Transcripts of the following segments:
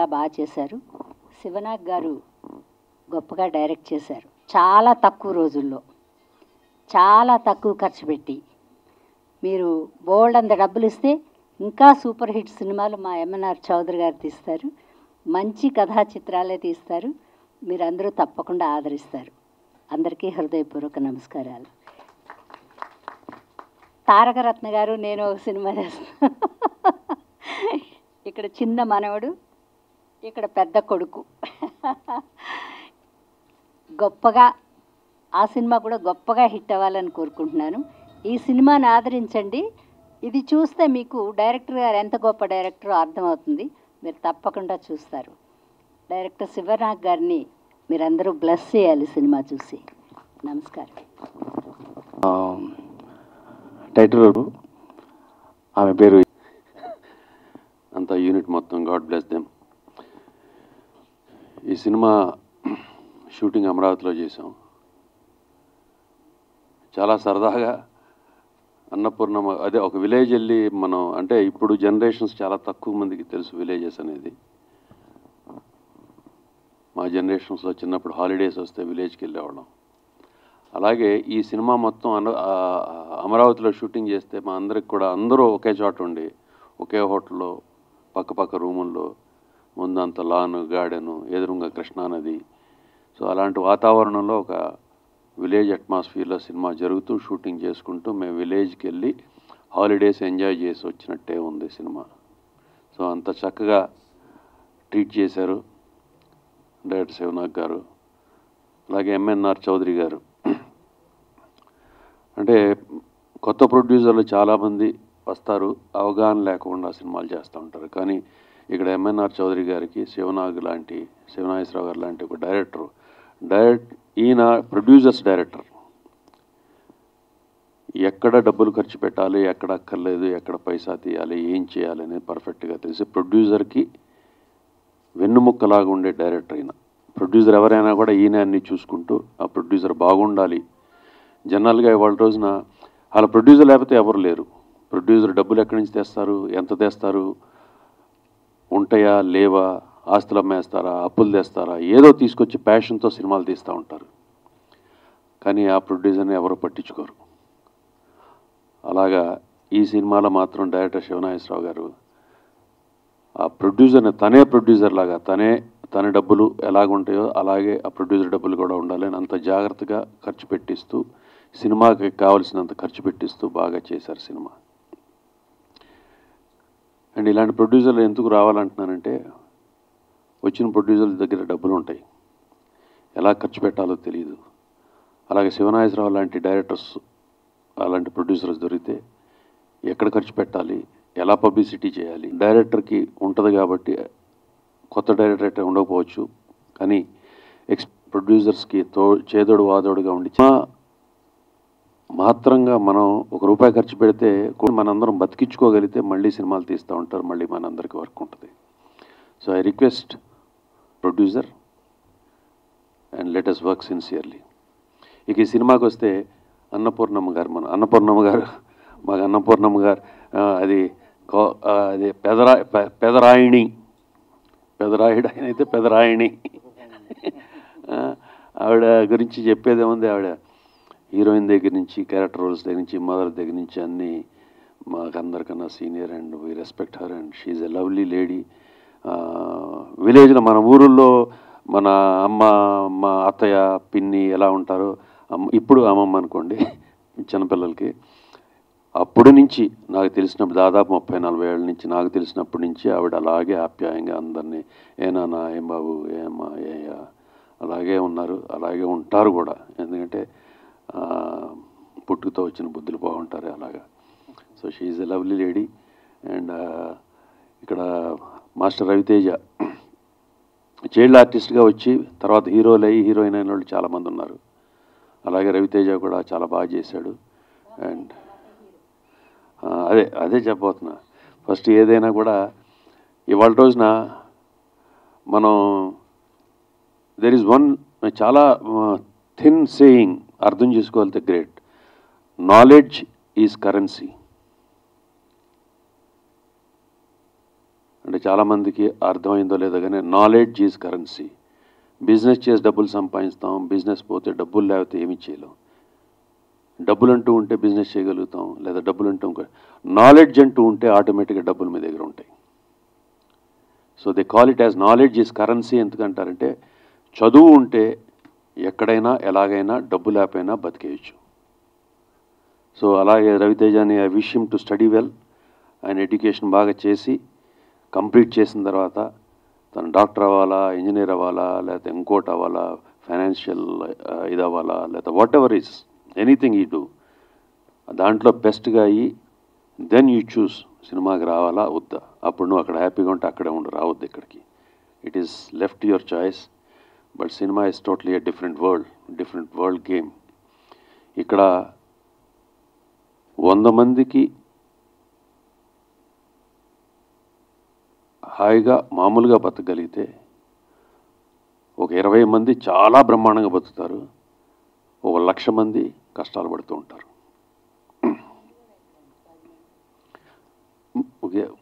చాలా బాగా చేశారు. శివనాగ్ గారు గొప్పగా డైరెక్ట్ చేశారు. చాలా తక్కువ రోజుల్లో. చాలా తక్కువ ఖర్చు పెట్టి. మీరు బోల్డ్ అంత డబ్బులు ఇస్తే ఇంకా సూపర్ హిట్ సినిమాలు మా ఎంఎన్ఆర్ చౌదరి గారు తీస్తారు. మంచి కథా చిత్రాలే తీస్తారు. మీరందరూ తప్పకుండా ఆదరిస్తారు. అందరికీ హృదయపూర్వక నమస్కారాలు. తారకరత్న గారు నేను ఒక సినిమా చేస్తాను ఇక్కడ చిన్న మనవడు ఇక్కడ పెద్ద కొడుకు. గొప్పగా ఆ సినిమా కూడా గొప్పగా హిట్ అవ్వాలని కోరుకుంటున్నాను. ఈ సినిమాని ఆదరించండి. ఇది చూస్తే మీకు డైరెక్టర్ గారు ఎంత గొప్ప డైరెక్టరో అర్థమవుతుంది. మీరు తప్పకుండా చూస్తారు. డైరెక్టర్ శివనాగ్ గారిని మీరందరూ బ్లెస్ చేయాలి సినిమా చూసి. నమస్కారం. టైటిల్ ఆమె పేరు అంత యూనిట్ మొత్తం గాడ్ బ్లెస్ దెమ్ ఈ సినిమా షూటింగ్ అమరావతిలో చేసాం చాలా సరదాగా అన్నపూర్ణమ అదే ఒక విలేజ్ వెళ్ళి మనం అంటే ఇప్పుడు జనరేషన్స్ చాలా తక్కువ మందికి తెలుసు విలేజెస్ అనేది. మా జనరేషన్స్లో చిన్నప్పుడు హాలిడేస్ వస్తే విలేజ్కి వెళ్ళేవాళ్ళం. అలాగే ఈ సినిమా మొత్తం అన అమరావతిలో షూటింగ్ చేస్తే మా అందరికి కూడా అందరూ ఒకే చోట ఉండి ఒకే హోటల్లో పక్క పక్క రూముల్లో ముందంత లాన్ గార్డెను ఎదురుగా కృష్ణానది సో అలాంటి వాతావరణంలో ఒక విలేజ్ అట్మాస్ఫియర్లో సినిమా జరుగుతూ షూటింగ్ చేసుకుంటూ మేము విలేజ్కి వెళ్ళి హాలిడేస్ ఎంజాయ్ చేసి వచ్చినట్టే ఉంది సినిమా. సో అంత చక్కగా ట్రీట్ చేశారు డైరెక్టర్ శివనాగ్ గారు అలాగే ఎంఎన్ఆర్ చౌదరి గారు. అంటే కొత్త ప్రొడ్యూసర్లు చాలామంది వస్తారు అవగాహన లేకుండా సినిమాలు చేస్తూ ఉంటారు. కానీ ఇక్కడ ఎంఎన్ఆర్ చౌదరి గారికి శివనాగ్ లాంటి శివనాగేశ్వరరావు గారు లాంటి ఒక డైరెక్టర్. డైరెక్ట్ ఈయన ప్రొడ్యూసర్స్ డైరెక్టర్. ఎక్కడ డబ్బులు ఖర్చు పెట్టాలి ఎక్కడ అక్కర్లేదు ఎక్కడ పైసా తీయాలి ఏం చేయాలి అనేది పర్ఫెక్ట్గా తెలిసి ప్రొడ్యూసర్కి వెన్నుముక్కలాగా ఉండే డైరెక్టర్ ఈయన. ప్రొడ్యూసర్ ఎవరైనా కూడా ఈయన అన్ని చూసుకుంటూ ఆ ప్రొడ్యూసర్ బాగుండాలి. జనరల్గా ఇవాళ రోజున వాళ్ళ ప్రొడ్యూసర్ లేకపోతే ఎవరు లేరు. ప్రొడ్యూసర్ డబ్బులు ఎక్కడి నుంచి తెస్తారు ఎంత తెస్తారు ఉంటాయా లేవా ఆస్తులు అమ్మేస్తారా అప్పులు తెస్తారా ఏదో తీసుకొచ్చి ప్యాషన్తో సినిమాలు తీస్తూ ఉంటారు. కానీ ఆ ప్రొడ్యూసర్ని ఎవరు పట్టించుకోరు. అలాగా ఈ సినిమాలో మాత్రం డైరెక్టర్ శివనాగేశ్వరరావు గారు ఆ ప్రొడ్యూసర్ని తనే ప్రొడ్యూసర్ లాగా తనే తన డబ్బులు ఎలాగుంటాయో అలాగే ఆ ప్రొడ్యూసర్ డబ్బులు కూడా ఉండాలని అంత జాగ్రత్తగా ఖర్చు పెట్టిస్తూ సినిమాకి కావలసినంత ఖర్చు పెట్టిస్తూ బాగా చేశారు సినిమా. అండ్ ఇలాంటి ప్రొడ్యూసర్లు ఎందుకు రావాలంటున్నానంటే వచ్చిన ప్రొడ్యూసర్ల దగ్గర డబ్బులు ఉంటాయి. ఎలా ఖర్చు పెట్టాలో తెలియదు అలాగే శివనాయసరావు లాంటి డైరెక్టర్స్ అలాంటి ప్రొడ్యూసర్స్ దొరికితే ఎక్కడ ఖర్చు పెట్టాలి ఎలా పబ్లిసిటీ చేయాలి. డైరెక్టర్కి ఉంటుంది కాబట్టి కొత్త డైరెక్టర్ అయితే ఉండకపోవచ్చు. కానీ ఎక్స్ ప్రొడ్యూసర్స్కి తో చేదోడు వాదోడుగా ఉండి సినిమా మాత్రంగా మనం ఒక రూపాయి ఖర్చు పెడితే కూడా మనందరం బతికించుకోగలిగితే మళ్ళీ సినిమాలు తీస్తూ ఉంటారు మళ్ళీ మనందరికీ వర్క్ ఉంటుంది. So I request producer and latest work sincerely ఇక ఈ సినిమాకి వస్తే అన్నపూర్ణమ్మ గారు మన అన్నపూర్ణమ్మ గారు మాకు అన్నపూర్ణమ్మ గారు అది కో- అది పెదరా పె- పెదరాయిణి పెదరాయుడు ఆయన అయితే పెదరాయిణి. ఆవిడ గురించి చెప్పేదేముంది ఆవిడ హీరోయిన్ దగ్గర నుంచి క్యారెక్టర్ రోల్స్ దగ్గర నుంచి మదర్ దగ్గర నుంచి అన్నీ మాకు అందరికన్నా senior and we respect her and she's a lovely lady. విలేజ్లో మన ఊరుల్లో మన అమ్మ మా అత్తయ్య పిన్ని ఎలా ఉంటారో అమ్మ ఇప్పుడు అమ్మమ్మ అనుకోండి చిన్నపిల్లలకి అప్పుడు నుంచి నాకు తెలిసినప్పుడు దాదాపు ముప్పై నలభై ఏళ్ళ నుంచి నాకు తెలిసినప్పటి నుంచి ఆవిడ అలాగే ఆప్యాయంగా అందరినీ ఏనానా ఏం బాబు ఏమ్మా ఏయా అలాగే ఉన్నారు అలాగే ఉంటారు కూడా. ఎందుకంటే పుట్టుకతో వచ్చిన బుద్ధులు బాగుంటారు అలాగా. So she's a lovely lady and ఇక్కడ మాస్టర్ రవితేజ చైల్డ్ ఆర్టిస్ట్గా వచ్చి తర్వాత హీరోలు అయ్యి హీరోయిన్ అయిన వాళ్ళు చాలామంది ఉన్నారు. అలాగే రవితేజ కూడా చాలా బాగా చేశాడు. అండ్ అదే అదే చెప్పబోతున్నా. ఫస్ట్ ఏదైనా కూడా ఇవాళ రోజున మనం దెర్ ఈజ్ వన్ చాలా uh, థిన్ సేయింగ్ అర్థం చేసుకోవాలి the great. Knowledge is currency అంటే చాలామందికి అర్థమైందో లేదో కానీ నాలెడ్జ్ ఈజ్ కరెన్సీ బిజినెస్ చేసి డబ్బులు సంపాదిస్తాం బిజినెస్ పోతే డబ్బులు లేకపోతే ఏమీ చేయలేం. డబ్బులు అంటూ ఉంటే బిజినెస్ చేయగలుగుతాం లేదా డబ్బులు అంటూ నాలెడ్జ్ అంటూ ఉంటే ఆటోమేటిక్గా డబ్బులు మీ దగ్గర ఉంటాయి. So they call it as knowledge is currency ఎందుకంటారంటే చదువు ఉంటే ఎక్కడైనా ఎలాగైనా డబ్బు లేకపోయినా బతికేయచ్చు. సో అలాగే రవితేజని I wish him to study well. ఆయన ఎడ్యుకేషన్ బాగా చేసి కంప్లీట్ చేసిన తర్వాత తను డాక్టర్ అవ్వాలా ఇంజనీర్ అవ్వాలా లేకపోతే ఇంకోటి అవ్వాలా ఫైనాన్షియల్ ఇది అవ్వాలా లేకపోతే వాట్ ఎవర్ ఈస్ ఎనీథింగ్ ఈ డూ దాంట్లో బెస్ట్గా అయ్యి దెన్ యూ చూస్ సినిమాకి రావాలా వద్దా. అప్పుడు నువ్వు అక్కడ హ్యాపీగా ఉంటే అక్కడే ఉండు రావద్దు ఇక్కడికి. It is left your choice but cinema is totally a different world different world game. ఇక్కడ వంద మందికి హాయిగా మామూలుగా బతకగలిగితే ఒక ఇరవై మంది చాలా బ్రహ్మాండంగా బతుకుతారు. ఒక లక్ష మంది కష్టాలు పడుతూ ఉంటారు.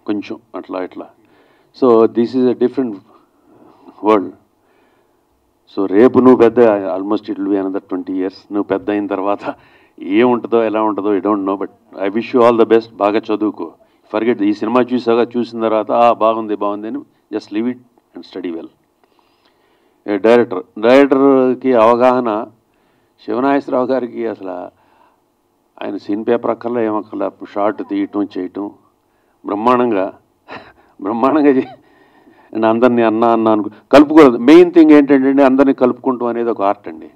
కొంచెం అట్లా ఇట్లా. So this is a different world so రేపు నువ్వు పెద్ద almost it will be another twenty years నువ్వు పెద్ద అయిన తర్వాత ఏముంటుందో ఎలా ఉంటుందో I don't know but I wish you all the best బాగా చదువుకో. ఫర్గెట్ ఈ సినిమా చూసాగా చూసిన తర్వాత బాగుంది బాగుంది అని just live it and study well director డైరెక్టర్కి అవగాహన శివనాగేశ్వరరావు గారికి అసలు ఆయన సీన్ పేపర్ అక్కర్లా ఏమక్కర్లా షార్ట్ తీయటం చేయటం బ్రహ్మాండంగా బ్రహ్మాండంగా నేను అందరినీ అన్న అన్న అనుకో కలుపుకోలేదు. మెయిన్ థింగ్ ఏంటంటే అందరినీ కలుపుకుంటాం అనేది ఒక ఆర్ట్ అండి.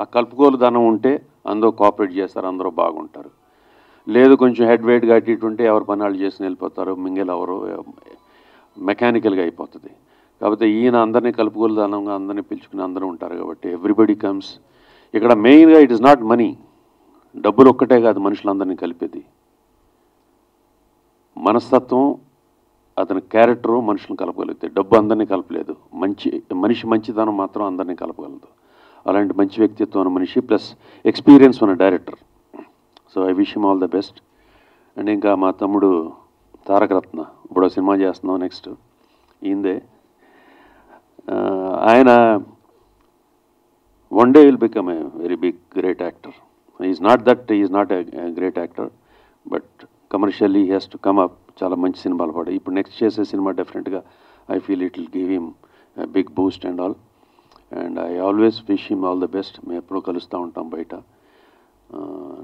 ఆ కలుపుకోలు ధనం ఉంటే అందరూ కోఆపరేట్ చేస్తారు అందరూ బాగుంటారు. లేదు కొంచెం హెడ్ వెయిట్గా అటు ఇటు ఉంటే ఎవరు పని వాళ్ళు చేసి వెళ్ళిపోతారు మింగిల్ ఎవరు మెకానికల్గా అయిపోతుంది. కాకపోతే ఈయన అందరినీ కలుపుకోలు ధనంగా అందరినీ పిలుచుకుని అందరూ ఉంటారు కాబట్టి ఎవ్రీబడి కమ్స్. ఇక్కడ మెయిన్గా ఇట్ ఇస్ నాట్ మనీ. డబ్బులు ఒక్కటే కాదు మనుషులందరినీ కలిపేది. మనస్తత్వం అతని క్యారెక్టరు మనుషులను కలపగలుగుతాయి డబ్బు అందరినీ కలపలేదు. మంచి మనిషి మంచితనం మాత్రం అందరినీ కలపగలదు. అలాంటి మంచి వ్యక్తిత్వం ఉన్న మనిషి ప్లస్ ఎక్స్పీరియన్స్ ఉన్న director. So I wish all the best. And ఇంకా మా తమ్ముడు తారక రత్న. ఇప్పుడు సినిమా చేస్తున్నాం నెక్స్ట్. ఈందే ఆయన one day will become a very big great actor. Is not that is not a great actor but commercially has to come up చాలా మంచి సినిమాలు పడాయి. ఇప్పుడు నెక్స్ట్ చేసే సినిమా డెఫినెట్గా I feel it will give him big boost and all and I always wish him all the best మేము ఎప్పుడూ కలుస్తూ ఉంటాం బయట.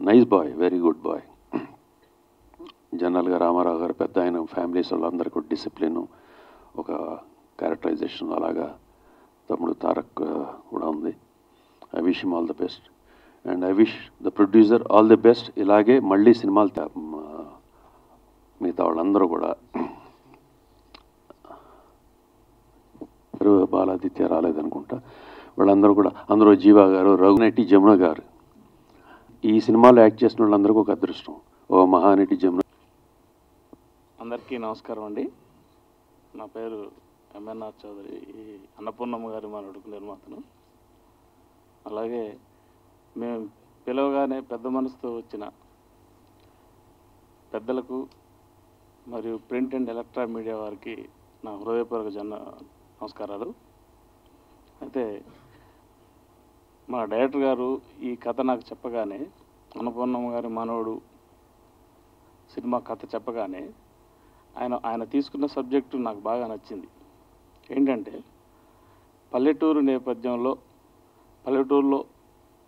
Nice boy very good boy జనరల్గా రామారావు గారు పెద్ద ఆయన ఫ్యామిలీస్ వాళ్ళందరికీ డిసిప్లిన్ ఒక క్యారెక్టరైజేషన్ అలాగా తమ్ముడు తారక్ కూడా ఉంది. I wish him all the best and I wish the producer all the best ఇలాగే మళ్ళీ సినిమాలు మిగతా వాళ్ళందరూ కూడా బాలాదిత్య రాలేదనుకుంటా. వాళ్ళందరూ కూడా అందరూ జీవా గారు రఘునటి జమున గారు. ఈ సినిమాలో యాక్ట్ చేసిన వాళ్ళందరికీ ఒక అదృష్టం. ఓ మహానటి జమున. అందరికీ నమస్కారం అండి. నా పేరు ఎంఎన్ఆర్ చౌదరి. ఈ అన్నపూర్ణమ్మ గారి మనడుకు నిర్మాతను. అలాగే మేము పిలవగానే పెద్ద మనసుతో వచ్చిన పెద్దలకు మరియు ప్రింట్ అండ్ ఎలక్ట్రా మీడియా వారికి నా హృదయపూర్వక జన నమస్కారాలు. అయితే మా డైరెక్టర్ గారు ఈ కథ నాకు చెప్పగానే అన్నపూర్ణమ్మ గారి మనోడు సినిమా కథ చెప్పగానే ఆయన ఆయన తీసుకున్న సబ్జెక్టు నాకు బాగా నచ్చింది. ఏంటంటే పల్లెటూరు నేపథ్యంలో పల్లెటూరులో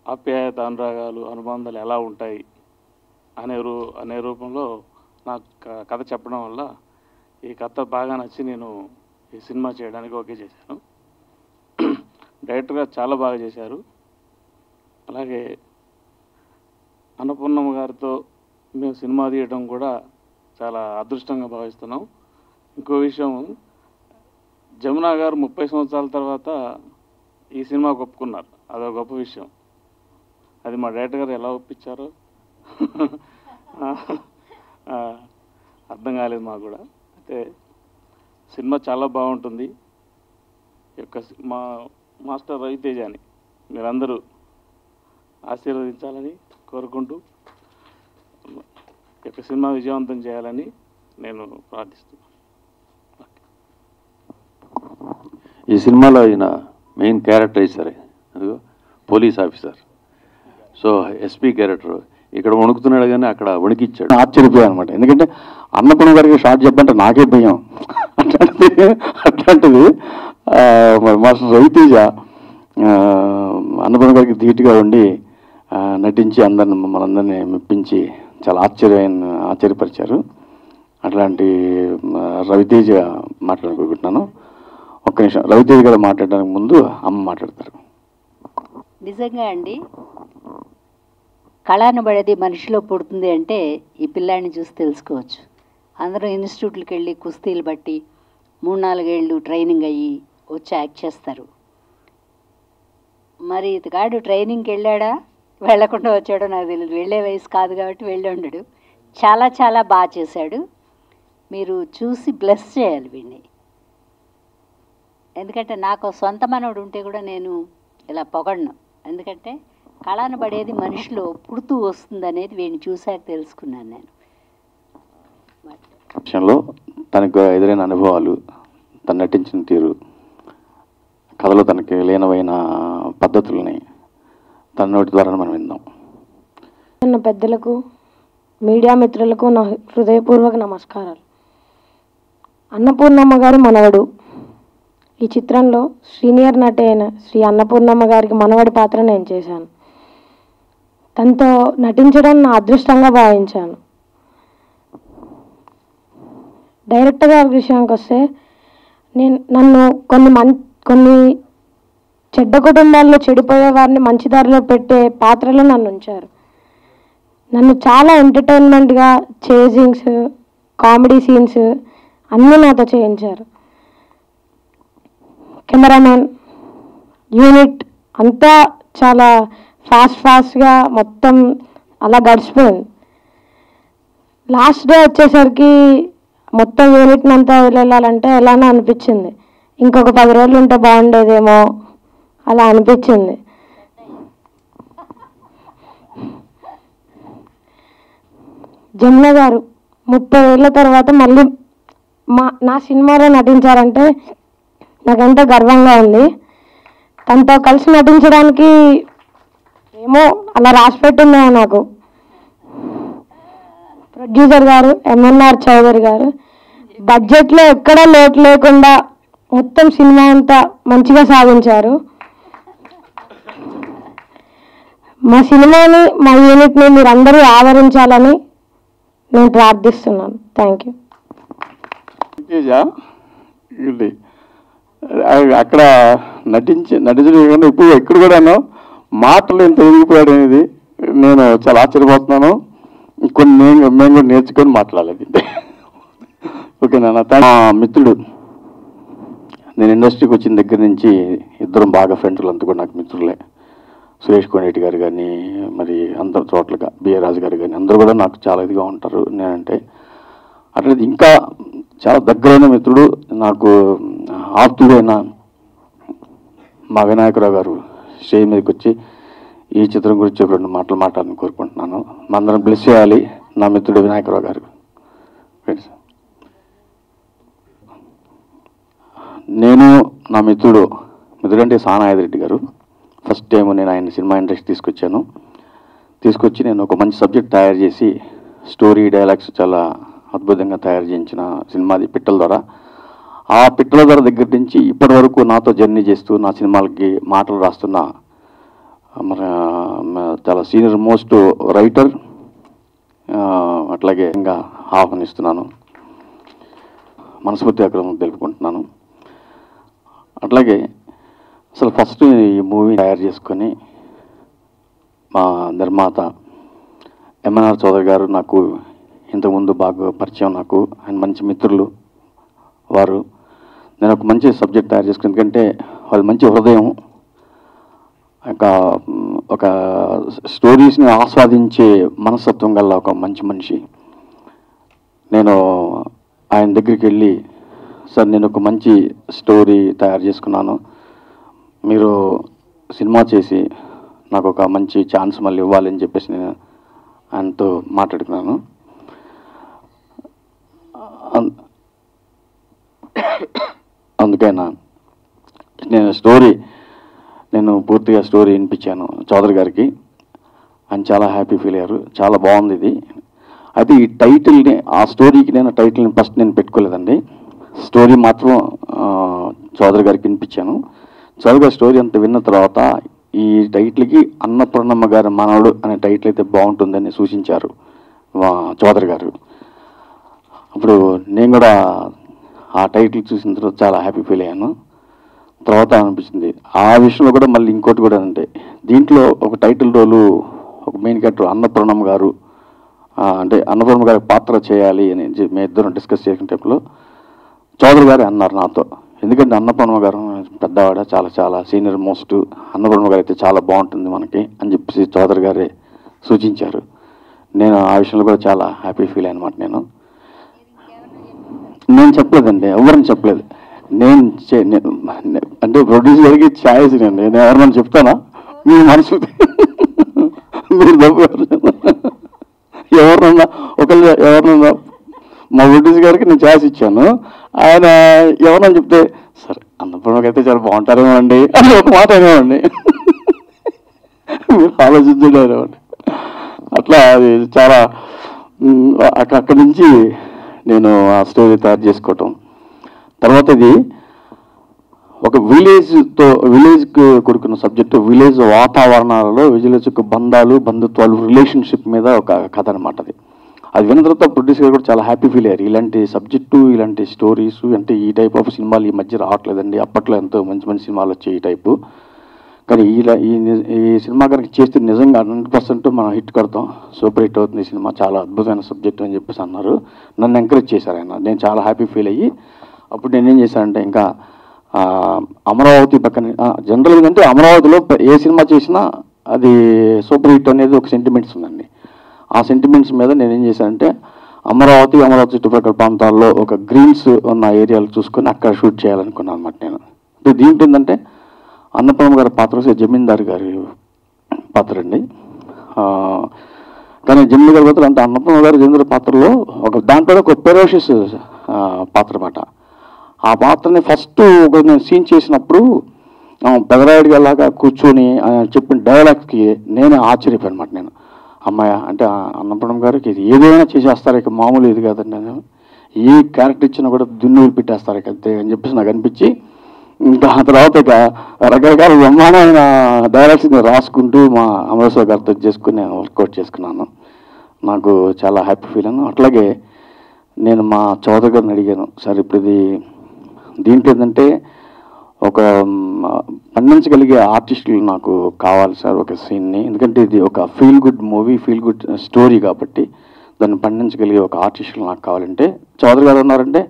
ఆప్యాయత అనురాగాలు అనుబంధాలు ఎలా ఉంటాయి అనే రూ అనే రూపంలో నాకు కథ చెప్పడం వల్ల ఈ కథ బాగా నచ్చి నేను ఈ సినిమా చేయడానికి ఓకే చేశాను. డైరెక్టర్ గారు చాలా బాగా చేశారు. అలాగే అన్నపూర్ణమ్మ గారితో మేము సినిమా తీయడం కూడా చాలా అదృష్టంగా భావిస్తున్నాం. ఇంకో విషయం జమునా గారు ముప్పై సంవత్సరాల తర్వాత ఈ సినిమా ఒప్పుకున్నారు. అదొక గొప్ప విషయం. అది మా డైరెక్టర్ గారు ఎలా ఒప్పించారు? అర్థం కాలేదు మాకు కూడా. అయితే సినిమా చాలా బాగుంటుంది. ఈ యొక్క సి- మా మాస్టర్ రవితేజాని మీరందరూ ఆశీర్వదించాలని కోరుకుంటూ యొక్క సినిమా విజయవంతం చేయాలని నేను ప్రార్థిస్తున్నాను. ఈ సినిమాలో ఈయన మెయిన్ క్యారెక్టర్ ఇచ్చారే సరే police officer. So SP character ఇక్కడ వణుకుతున్నాడు కానీ అక్కడ వణికిచ్చాడు. ఆశ్చర్యపోయాను అనమాట ఎందుకంటే అన్నపూర్ణ గారికి షార్ట్ చెప్పంటే నాకే భయం. అట్లాంటిది అట్లాంటిది ఆ, మరి మాస్టర్ రవితేజ అన్నపూర్ణ గారికి ధీటుగా ఉండి నటించి అందరిని మనందరినీ మెప్పించి చాలా ఆశ్చర్యమైన ఆశ్చర్యపరిచారు. అట్లాంటి రవితేజ మాట్లాడుకుంటున్నాను. ఒక్క నిమిషం. రవితేజ గారు మాట్లాడడానికి ముందు అమ్మ మాట్లాడతారు. నిజంగా అండి కళ మనిషిలో పుడుతుంది అంటే ఈ పిల్లాడిని చూసి తెలుసుకోవచ్చు. అందరూ ఇన్స్టిట్యూట్లకు వెళ్ళి కుస్తీలు బట్టి మూడు నాలుగేళ్ళు ట్రైనింగ్ అయ్యి వచ్చి యాక్ట్ చేస్తారు. మరి ఇతగాడు ట్రైనింగ్కి వెళ్ళాడా? వెళ్ళకుండా వచ్చాడో నాకు తెలియదు వెళ్ళే వయసు కాదు కాబట్టి వెళ్ళి ఉండడు. చాలా చాలా బాగా చేశాడు. మీరు చూసి బ్లెస్ చేయాలి వీడిని. ఎందుకంటే నాకు సొంత మనవడు ఉంటే కూడా నేను ఇలా పొగడను. ఎందుకంటే కళను పడేది మనిషిలో పుడుతూ వస్తుంది అనేది వీడిని చూశాక తెలుసుకున్నాను నేను. విషయంలో తనకు ఎదురైన అనుభవాలు తను నటించిన తీరు కథలో తనకి లీనమైన పద్ధతుల్ని తన నోటి ద్వారా మనం విందాం. పెద్దలకు మీడియా మిత్రులకు నా హృదయపూర్వక నమస్కారాలు. అన్నపూర్ణమ్మ గారి మనవడు. ఈ చిత్రంలో సీనియర్ నటి అయిన శ్రీ అన్నపూర్ణమ్మ గారికి మనవడి పాత్ర నేను చేశాను. తనతో నటించడం నా అదృష్టంగా భావించాను. డైరెక్ట్గా విషయానికి వస్తే నేను నన్ను కొన్ని మన్ కొన్ని చెడ్డ కుటుంబాల్లో చెడిపోయే వారిని మంచి దారిలో పెట్టే పాత్రలో నన్ను ఉంచారు. నన్ను చాలా ఎంటర్టైన్మెంట్గా చేజింగ్స్ కామెడీ సీన్స్ అన్నీ నాతో చేయించారు. కెమెరామెన్ యూనిట్ అంతా చాలా ఫాస్ట్ ఫాస్ట్గా మొత్తం అలా గడిచిపోయింది. లాస్ట్ డే వచ్చేసరికి మొత్తం యూనిట్ని అంతా వెళ్ళాలంటే ఎలానో అనిపించింది. ఇంకొక పది రోజులు ఉంటే బాగుండేదేమో అలా అనిపించింది. జమున గారు ముప్పై ఏళ్ళ తర్వాత మళ్ళీ మా నా సినిమాలో నటించారంటే నాకెంతో గర్వంగా ఉంది. తనతో కలిసి నటించడానికి ఏమో అలా రాసి పెట్టిందే నాకు. ప్రొడ్యూసర్ గారు ఎంఎన్ఆర్ చౌదరి గారు బడ్జెట్లో ఎక్కడా లోటు లేకుండా మొత్తం సినిమా అంతా మంచిగా సాగించారు. మా సినిమాని మా యూనిట్ని మీరు అందరూ ఆదరించాలని నేను ప్రార్థిస్తున్నాను. థ్యాంక్ యూ ఇది అక్కడ నటించి నటించడం ఇప్పుడు ఎక్కడ కూడాను మాటలు ఎంత ఎదిగిపోయాడు అనేది నేను చాలా ఆశ్చర్యపోతున్నాను. కొన్ని నేను మేము కూడా నేర్చుకొని మాట్లాడాలి. ఓకేనా నా మా మిత్రుడు నేను ఇండస్ట్రీకి వచ్చిన దగ్గర నుంచి ఇద్దరం బాగా ఫ్రెండ్లు అంతా కూడా నాకు మిత్రులే. సురేష్ కోనేటి గారు కానీ మరి అందరు చోట్లగా బిఆర్ రాజు గారు కానీ అందరూ కూడా నాకు చాలా ఇదిగా ఉంటారు. నేనంటే అట్లా ఇంకా చాలా దగ్గరైన మిత్రుడు నాకు ఆప్తుడైన మా వినాయకరావు గారు స్టేజ్ మీదకి వచ్చి ఈ చిత్రం గురించి ఒక రెండు మాటలు మాట్లాడాలని కోరుకుంటున్నాను. మా అందరం బ్లెస్ చేయాలి. నా మిత్రుడు వినాయకరావు గారు. నేను నా మిత్రుడు మిత్రుడు అంటే సానాయదిరెడ్డి గారు. ఫస్ట్ టైం నేను ఆయన సినిమా ఇండస్ట్రీ తీసుకొచ్చాను. తీసుకొచ్చి నేను ఒక మంచి సబ్జెక్ట్ తయారు చేసి స్టోరీ డైలాగ్స్ చాలా అద్భుతంగా తయారు చేయించిన సినిమాది పిట్టల ద్వారా ఆ పిట్టల ధర దగ్గర నుంచి ఇప్పటి వరకు నాతో జర్నీ చేస్తూ నా సినిమాలకి మాటలు రాస్తున్న మన చాలా సీనియర్ మోస్ట్ రైటర్ అట్లాగే ఇంకా ఆహ్వానిస్తున్నాను. మనస్ఫూర్తి అక్రమం తెలుపుకుంటున్నాను. అట్లాగే అసలు ఫస్ట్ ఈ మూవీ తయారు చేసుకొని మా నిర్మాత ఎంఎన్ఆర్ చౌదరి గారు నాకు ఇంతకుముందు బాగా పరిచయం నాకు ఆయన మంచి మిత్రులు వారు. నేను ఒక మంచి సబ్జెక్ట్ తయారు చేసుకుని ఎందుకంటే వాళ్ళు మంచి హృదయం. ఒక ఒక స్టోరీస్ని ఆస్వాదించే మనస్తత్వం గల ఒక మంచి మనిషి. నేను ఆయన దగ్గరికి వెళ్ళి సార్ నేను ఒక మంచి స్టోరీ తయారు చేసుకున్నాను. మీరు సినిమా చేసి నాకు ఒక మంచి ఛాన్స్ మళ్ళీ ఇవ్వాలని చెప్పేసి నేను ఆయనతో మాట్లాడుకున్నాను. అం- నేను స్టోరీ నేను పూర్తిగా స్టోరీ వినిపించాను చౌదరి గారికి. ఆయన చాలా హ్యాపీ ఫీల్ అయ్యారు. చాలా బాగుంది ఇది. అయితే ఈ టైటిల్ని ఆ స్టోరీకి నేను టైటిల్ని ఫస్ట్ నేను పెట్టుకోలేదండి. స్టోరీ మాత్రం చౌదరి గారికి వినిపించాను. చౌదరి గారి స్టోరీ అంత విన్న తర్వాత ఈ టైటిల్కి అన్నపూర్ణమ్మ గారి మనవడు అనే టైటిల్ అయితే బాగుంటుందని సూచించారు చౌదరి గారు. అప్పుడు నేను కూడా ఆ టైటిల్ చూసిన తర్వాత చాలా హ్యాపీ ఫీల్ అయ్యాను. తర్వాత అనిపించింది. ఆ విషయంలో కూడా మళ్ళీ ఇంకోటి కూడా అంటే దీంట్లో ఒక టైటిల్ రోలు ఒక మెయిన్ క్యారెక్టర్ అన్నపూర్ణమ్మ గారు అంటే అన్నపూర్ణమ్మ గారి పాత్ర చేయాలి అని మేము ఇద్దరం డిస్కస్ చేసిన టైంలో చౌదరి గారు అన్నారు నాతో. ఎందుకంటే అన్నపూర్ణమ్మ గారు పెద్దవాడ చాలా చాలా సీనియర్ మోస్ట్ అన్నపూర్ణమ్మ గారు అయితే చాలా బాగుంటుంది మనకి అని చెప్పేసి చౌదరి గారే సూచించారు. నేను ఆ విషయంలో కూడా చాలా హ్యాపీ ఫీల్ అనమాట నేను. నేను చెప్పలేదండి ఎవరిని చెప్పలేదు. నేను అంటే ప్రొడ్యూస్ గారికి ఛాయిస్ నేను నేను ఎవరినైనా చెప్తానా? మీ మనసు. మీరు తప్పు ఎవరినన్నా ఒకళ్ళు ఎవరినన్నా మా ప్రొడ్యూస్ గారికి నేను ఛాయిస్ ఇచ్చాను. ఆయన ఎవరన్నా చెప్తే సరే అన్నపూర్ణకి అయితే చాలా బాగుంటారేమో అండి అని ఒక మాట అనేవాడిని. మీరు ఆలోచించలేరు అట్లా అది చాలా అక్కడి నుంచి నేను ఆ స్టోరీ తయారు చేసుకోవటం. తర్వాత ఇది ఒక విలేజ్తో విలేజ్కి కొడుకున్న సబ్జెక్టు విలేజ్ వాతావరణాలలో విలేజ్ యొక్క బంధాలు బంధుత్వాలు రిలేషన్షిప్ మీద ఒక కథ అనమాట అది. అది విన్న తర్వాత ప్రొడ్యూసర్ గారు కూడా చాలా హ్యాపీ ఫీల్ అయ్యారు. ఇలాంటి సబ్జెక్టు ఇలాంటి స్టోరీస్ అంటే ఈ టైప్ ఆఫ్ సినిమాలు ఈ మధ్య రావట్లేదండి. అప్పట్లో ఎంతో మంచి మంచి సినిమాలు వచ్చాయి ఈ టైపు. కానీ ఇలా ఈ ఈ సినిమా కనుక చేస్తే నిజంగా హండ్రెడ్ పర్సెంట్ మనం హిట్ కడతాం. సూపర్ హిట్ అవుతుంది ఈ సినిమా. చాలా అద్భుతమైన సబ్జెక్ట్ అని చెప్పేసి అన్నారు. నన్ను ఎంకరేజ్ చేశారు ఆయన. నేను చాలా హ్యాపీ ఫీల్ అయ్యి అప్పుడు నేనేం చేశానంటే ఇంకా అమరావతి పక్కన జనరల్గా అంటే అమరావతిలో ఏ సినిమా చేసినా అది సూపర్ హిట్ అనేది ఒక సెంటిమెంట్స్ ఉందండి. ఆ సెంటిమెంట్స్ మీద నేనేం చేశానంటే అమరావతి అమరావతి చుట్టుపక్కల ప్రాంతాల్లో ఒక గ్రీన్స్ ఉన్న ఏరియాలు చూసుకొని అక్కడ షూట్ చేయాలనుకున్నాను అనమాట నేను. ఇప్పుడు దీంట్లో ఏంటంటే అన్నపూర్ణ గారి పాత్ర జమీందారు గారి పాత్ర అండి. దాని కానీ గారి పాత్ర అంటే అన్నపూర్ణ గారి జమీందారు పాత్రలో ఒక దాంట్లో ఒక పెరోషియస్ పాత్ర అన్నమాట. ఆ పాత్రని ఫస్ట్ ఒక నేను సీన్ చేసినప్పుడు ఆ, పెదరాయుడు లాగా కూర్చొని ఆయన చెప్పిన డైలాగ్స్కి నేనే ఆశ్చర్యపోయాను అనమాట నేను. అమ్మాయ అంటే ఆ అన్నపూర్ణం గారికి ఇది ఏదైనా చేసేస్తారు ఇక మామూలు ఇది కాదండి. నేను ఏ క్యారెక్టర్ ఇచ్చినా కూడా దున్నులు పెట్టేస్తారు ఇక అని చెప్పేసి నాకు అనిపించి ఇంకా ఆ తర్వాత ఇక రకరకాల బ్రహ్మాండమైన డైలాగ్స్ రాసుకుంటూ మా అమరేశ్వర గారితో చేసుకుని నేను వర్కౌట్ చేసుకున్నాను. నాకు చాలా హ్యాపీ ఫీల్ అను అట్లాగే నేను మా చౌదరి గారిని అడిగాను సార్ ఇప్పుడు ఇది దీంట్లో ఏంటంటే ఒక పండించగలిగే ఆర్టిస్టులు నాకు కావాలి సార్ ఒక సీన్ని. ఎందుకంటే ఇది ఒక feel good movie feel good story కాబట్టి దాన్ని పండించగలిగే ఒక ఆర్టిస్టులు నాకు కావాలంటే చౌదరి గారు ఉన్నారంటే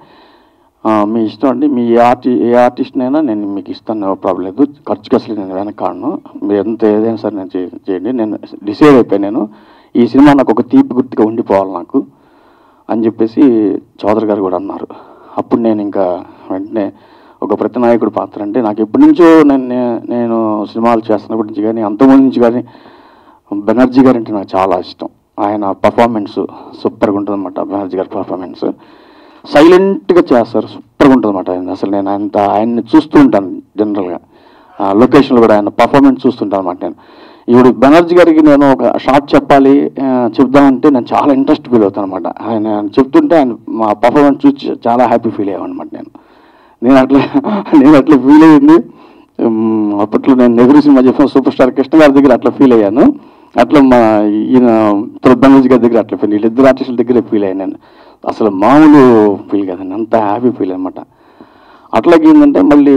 మీ ఇష్టం అండి. మీ ఆర్టి ఏ ఆర్టిస్ట్నైనా నేను మీకు ఇస్తాను నో ప్రాబ్లం లేదు. ఖర్చుకి అసలు నేను వెనకాడను. మీరు ఎంత ఏదైనా సరే నేను చేయండి. నేను డిసైడ్ అయిపోయాను నేను. ఈ సినిమా నాకు ఒక తీపి గుర్తుగా ఉండిపోవాలి నాకు అని చెప్పేసి చౌదరి గారు కూడా అన్నారు. అప్పుడు నేను ఇంకా వెంటనే ఒక ప్రతినాయకుడు పాత్ర అంటే నాకు ఎప్పటి నుంచో నేను నేను సినిమాలు చేస్తున్నప్పటి నుంచి కానీ అంతకుముందు నుంచి కానీ బెనర్జీ గారు అంటే నాకు చాలా ఇష్టం. ఆయన పర్ఫార్మెన్స్ సూపర్గా ఉంటుందన్నమాట. బెనర్జీ గారి పర్ఫార్మెన్స్ సైలెంట్గా చేస్తారు. సూపర్గా ఉంటుంది అనమాట ఆయన. అసలు నేను అంత ఆయన్ని చూస్తూ ఉంటాను జనరల్గా. లొకేషన్లో కూడా ఆయన పర్ఫార్మెన్స్ చూస్తుంటాను అనమాట నేను. ఇప్పుడు బెనర్జీ గారికి నేను ఒక షార్ట్ చెప్పాలి చెప్దామంటే నేను చాలా ఇంట్రెస్ట్ ఫీల్ అవుతాను అనమాట ఆయన చెప్తుంటే ఆయన మా పర్ఫార్మెన్స్ చూసి చాలా హ్యాపీ ఫీల్ అయ్యాను అనమాట నేను. నేను అట్లా నేను అట్లా ఫీల్ అయ్యింది. అప్పట్లో నేను నెహ్రూ సినిమా చెప్పిన సూపర్ స్టార్ కృష్ణ గారి దగ్గర అట్లా ఫీల్ అయ్యాను. అట్లా మా ఈయన బెనర్జీ గారి దగ్గర అట్లా ఫీల్ వీళ్ళిద్దరు ఆర్టిస్టుల దగ్గర ఫీల్ అయ్యాను నేను. అసలు మామూలు ఫీల్ కదండి అంత హ్యాపీ ఫీల్ అనమాట. అట్లాగే ఏంటంటే మళ్ళీ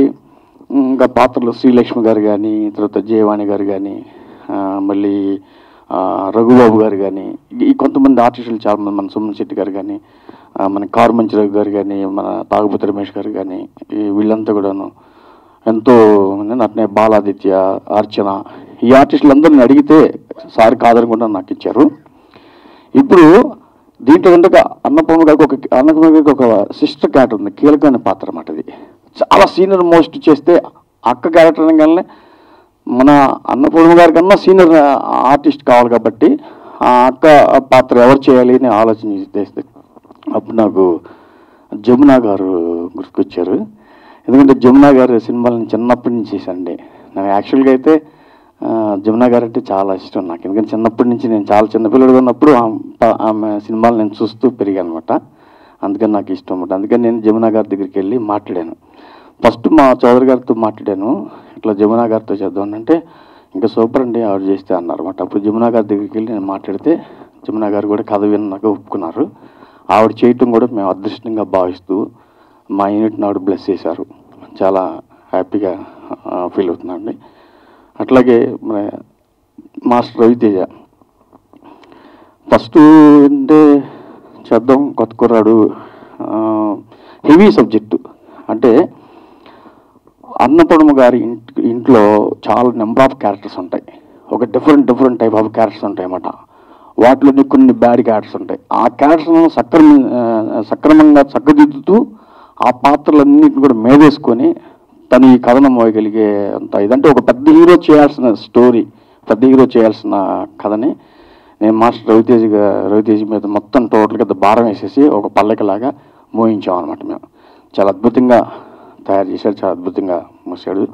ఇంకా పాత్రలు శ్రీలక్ష్మి గారు కానీ తర్వాత జయవాణి గారు కానీ మళ్ళీ రఘుబాబు గారు కానీ ఈ కొంతమంది ఆర్టిస్టులు చాలామంది మన సుమన్ శెట్టి గారు కానీ మన కారు రఘు గారు కానీ మన తాగుపతి రమేష్ గారు కానీ ఈ వీళ్ళంతా కూడాను ఎంతో అట్నే బాలాదిత్య అర్చన ఈ ఆర్టిస్టులందరిని అడిగితే సార్ కాదనుకుంటా నాకు ఇచ్చారు. ఇప్పుడు దీంట్లో అంటే అన్నపూర్ణ గారికి ఒక అన్నపూర్ణ గారికి ఒక సిస్టర్ క్యారెక్టర్ ఉంది కీలకమైన పాత్ర అన్నమాట ఇది చాలా సీనియర్ మోస్ట్ చేస్తే అక్క క్యారెక్టర్ అనగానే మన అన్నపూర్ణ గారి కన్నా సీనియర్ ఆర్టిస్ట్ కావాలి కాబట్టి ఆ అక్క పాత్ర ఎవరు చేయాలి అని ఆలోచన చేస్తే అప్పుడు నాకు జమునా గారు గుర్తుకొచ్చారు. ఎందుకంటే జమునా గారు సినిమాలను చిన్నప్పటి నుంచి చేశానండి. నాకు యాక్చువల్గా అయితే జమునా గారంటే అంటే చాలా ఇష్టం నాకు. ఎందుకంటే చిన్నప్పటి నుంచి నేను చాలా చిన్నపిల్లడు ఉన్నప్పుడు ఆమె ఆమె సినిమాలు నేను చూస్తూ పెరిగాను అనమాట అందుకని నాకు ఇష్టం అనమాట అందుకని నేను జమునా గారి దగ్గరికి వెళ్ళి మాట్లాడాను. ఫస్ట్ మా చౌదరి గారితో మాట్లాడాను. ఇట్లా జమునా గారితో చేద్దాం అంటే ఇంకా సూపర్ అండి ఆవిడ చేస్తే అన్నారన్నమాట. అప్పుడు జమునా గారి దగ్గరికి వెళ్ళి నేను మాట్లాడితే జమునా గారు కూడా కథ విన్నాక ఒప్పుకున్నారు. ఆవిడ చేయటం కూడా మేము అదృష్టంగా భావిస్తూ మా యూనిట్ని ఆవిడ బ్లెస్ చేశారు. చాలా హ్యాపీగా ఫీల్ అవుతున్నాండి అట్లాగే మన మాస్టర్ రవితేజ. ఫస్ట్ అంటే చేద్దాం కొత్త కుర్రాడు హెవీ సబ్జెక్టు. అంటే అన్నపడమ గారి ఇంటి ఇంట్లో చాలా నెంబర్ ఆఫ్ క్యారెక్టర్స్ ఉంటాయి. ఒక different different type of characters ఉంటాయి అన్నమాట వాటిలోని కొన్ని బ్యాడ్ క్యారెక్టర్స్ ఉంటాయి. ఆ క్యారెక్టర్లను సక్రమ సక్రమంగా చక్కదిద్దుతూ ఆ పాత్రలన్నింటిని కూడా మేవేసుకొని తను ఈ కథను మోయగలిగే అంత ఇదంటే ఒక పెద్ద హీరో చేయాల్సిన స్టోరీ పెద్ద హీరో చేయాల్సిన కథని. నేను మాస్టర్ రవితేజ్ రవితేజ్ మీద మొత్తం టోటల్గా భారం వేసేసి ఒక పల్లకిలాగా మోయించాం అనమాట మేము. చాలా అద్భుతంగా తయారు చేశాడు చాలా అద్భుతంగా మూసాడు.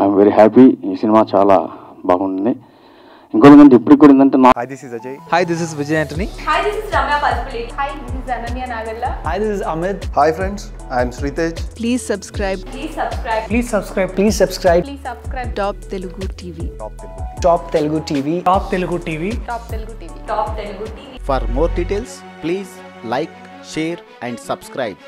I'm very happy. ఈ సినిమా చాలా బాగుంది. ఇంకోటి ఇప్పటికి కూడా ఏంటంటే నా Hi, this is Ajay. Hi, this is Vijay Antony. Hi, this is Ramya Palpulate. Hi, this is Ananya Nagalla. Hi, this is Amit. Hi, friends. I am Sritej. Please subscribe Please subscribe. Please subscribe. Please subscribe. Please subscribe. Top Telugu TV. Top Telugu TV. Top Telugu TV. Top Telugu TV. Top Telugu TV. For more details, please like, share, and subscribe.